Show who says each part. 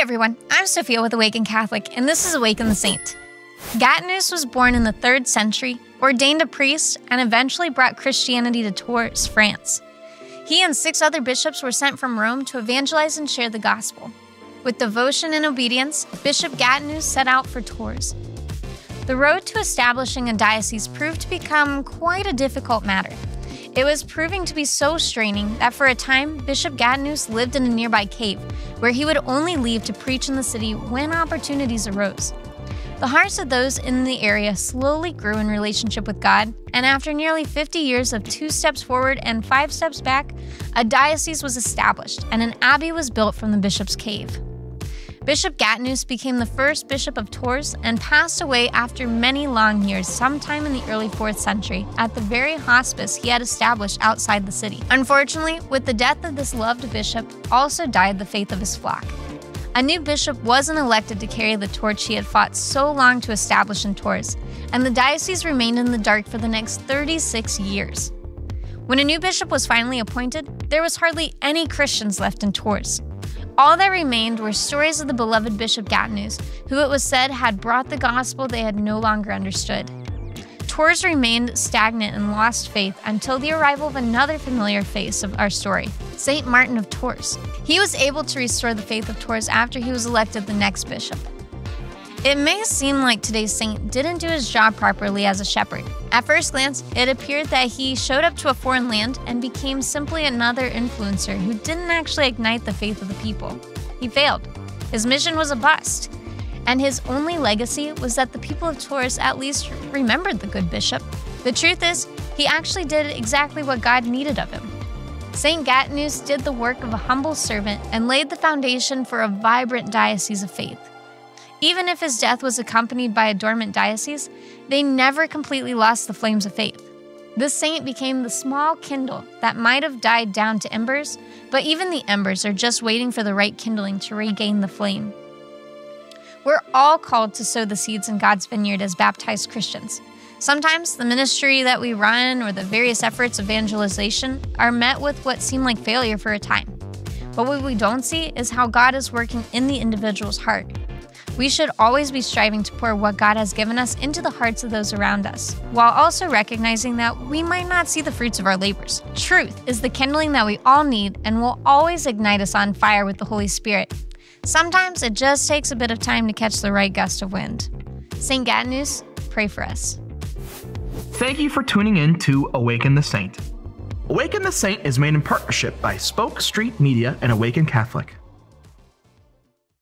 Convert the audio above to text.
Speaker 1: Everyone, I'm Sophia with Awaken Catholic, and this is Awaken the Saint. Gatianus was born in the 3rd century, ordained a priest, and eventually brought Christianity to Tours, France. He and six other bishops were sent from Rome to evangelize and share the gospel. With devotion and obedience, Bishop Gatianus set out for Tours. The road to establishing a diocese proved to become quite a difficult matter. It was proving to be so straining that for a time, Bishop Gatianus lived in a nearby cave, where he would only leave to preach in the city when opportunities arose. The hearts of those in the area slowly grew in relationship with God, and after nearly 50 years of two steps forward and five steps back, a diocese was established and an abbey was built from the bishop's cave. Bishop Gatianus became the first bishop of Tours and passed away after many long years, sometime in the early 4th century, at the very hospice he had established outside the city. Unfortunately, with the death of this loved bishop, also died the faith of his flock. A new bishop wasn't elected to carry the torch he had fought so long to establish in Tours, and the diocese remained in the dark for the next 36 years. When a new bishop was finally appointed, there was hardly any Christians left in Tours. All that remained were stories of the beloved Bishop Gatianus, who it was said had brought the gospel they had no longer understood. Tours remained stagnant and lost faith until the arrival of another familiar face of our story, St. Martin of Tours. He was able to restore the faith of Tours after he was elected the next bishop. It may seem like today's saint didn't do his job properly as a shepherd. At first glance, it appeared that he showed up to a foreign land and became simply another influencer who didn't actually ignite the faith of the people. He failed. His mission was a bust. And his only legacy was that the people of Tours at least remembered the good bishop. The truth is, he actually did exactly what God needed of him. St. Gatianus did the work of a humble servant and laid the foundation for a vibrant diocese of faith. Even if his death was accompanied by a dormant diocese, they never completely lost the flames of faith. This saint became the small kindle that might have died down to embers, but even the embers are just waiting for the right kindling to regain the flame. We're all called to sow the seeds in God's vineyard as baptized Christians. Sometimes the ministry that we run or the various efforts of evangelization are met with what seem like failure for a time. But what we don't see is how God is working in the individual's heart we should always be striving to pour what God has given us into the hearts of those around us, while also recognizing that we might not see the fruits of our labors. Truth is the kindling that we all need and will always ignite us on fire with the Holy Spirit. Sometimes it just takes a bit of time to catch the right gust of wind. St. Gatianus, pray for us.
Speaker 2: Thank you for tuning in to Awaken the Saint. Awaken the Saint is made in partnership by Spoke Street Media and Awaken Catholic.